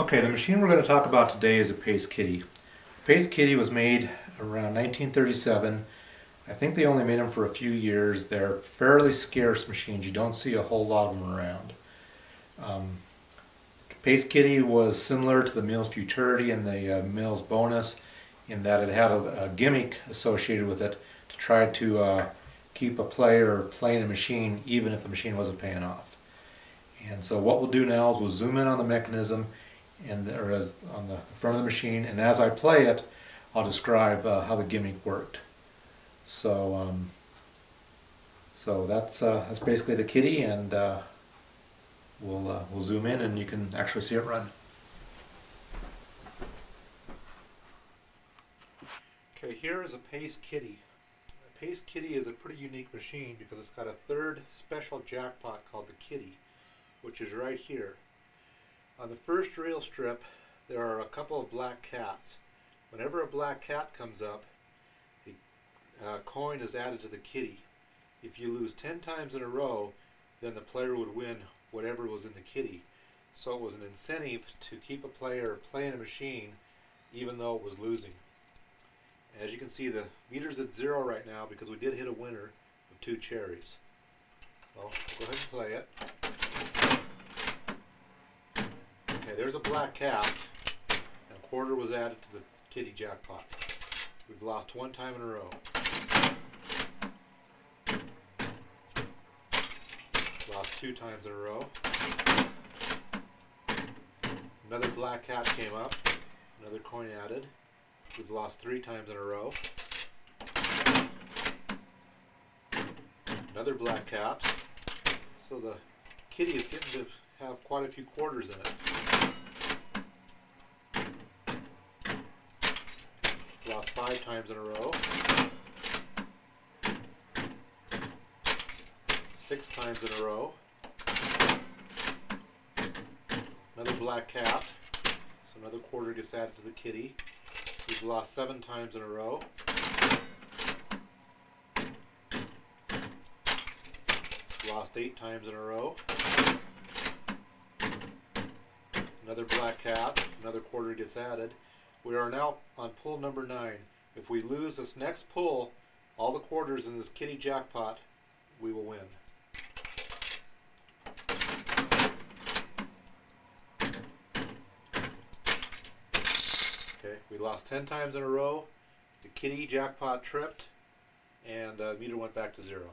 Okay, the machine we're going to talk about today is a Pace Kitty. Pace Kitty was made around 1937. I think they only made them for a few years. They're fairly scarce machines. You don't see a whole lot of them around. Um, Pace Kitty was similar to the Mills Futurity and the uh, Mills Bonus in that it had a, a, gimmick associated with it to try to uh, keep a player playing a machine even if the machine wasn't paying off. And so what we'll do now is we'll zoom in on the mechanism and or as on the front of the machine, and as I play it, I'll describe uh, how the gimmick worked. So, um, so that's uh, that's basically the kitty, and uh, we'll uh, we'll zoom in, and you can actually see it run. Okay, here is a Pace Kitty. Pace Kitty is a pretty unique machine because it's got a third special jackpot called the Kitty, which is right here. On the first rail strip, there are a couple of black cats. Whenever a black cat comes up, a uh, coin is added to the kitty. If you lose 10 times in a row, then the player would win whatever was in the kitty. So it was an incentive to keep a player playing a machine even though it was losing. As you can see, the meter's at zero right now because we did hit a winner of two cherries. Well, go ahead and play it. Okay, there's a black cat, and a quarter was added to the kitty jackpot. We've lost one time in a row. Lost two times in a row. Another black cat came up, another coin added. We've lost three times in a row. Another black cat. So the kitty is getting to have quite a few quarters in it. Lost five times in a row. Six times in a row. Another black cat. So another quarter gets added to the kitty. We've lost seven times in a row. Lost eight times in a row. Another black cat, another quarter gets added. We are now on pull number nine. If we lose this next pull, all the quarters in this kitty jackpot, we will win. Okay, we lost 10 times in a row. The kitty jackpot tripped, and uh, meter went back to zero.